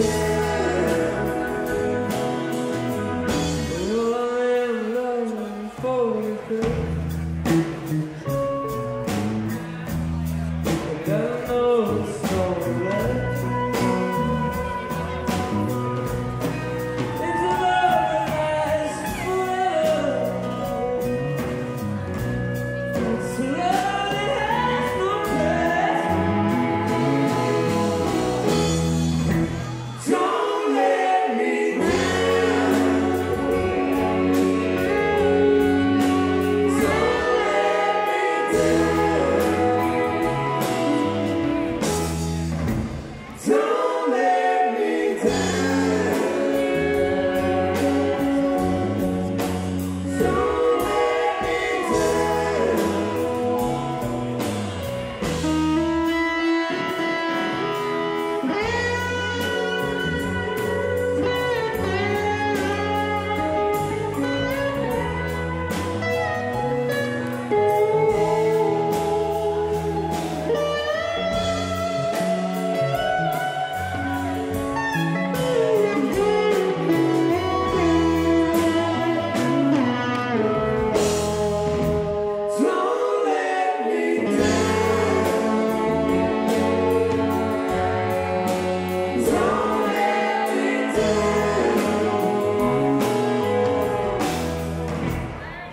Oh, I'm for you.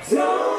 Don't